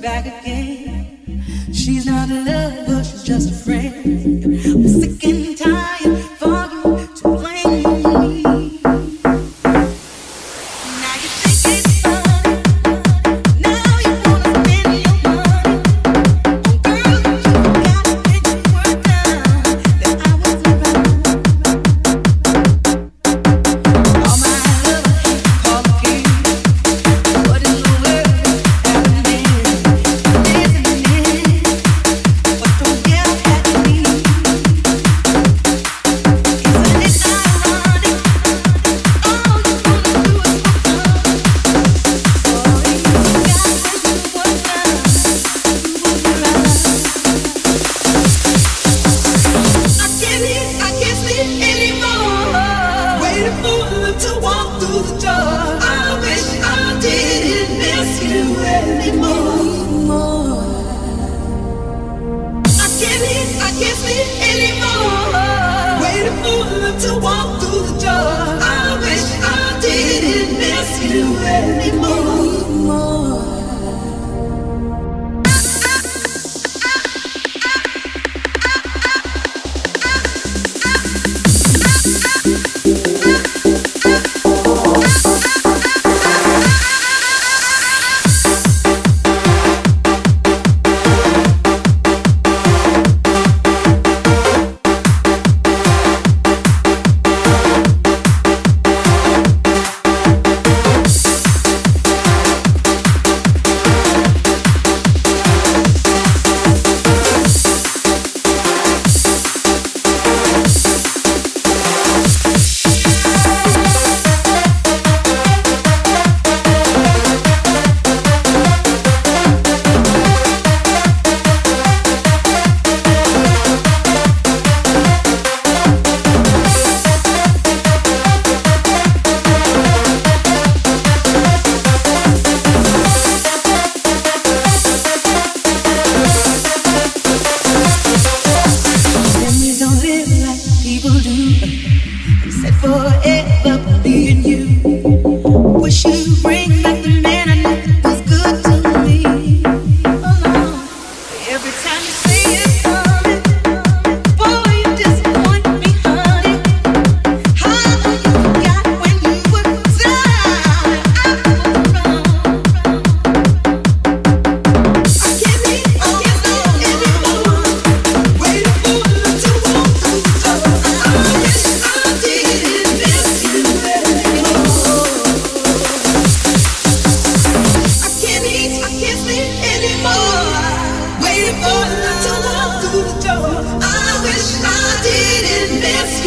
back again. She's not a lover, she's just a friend. We're sick and tired. anymore. I can't sleep anymore. Waiting for them to walk through.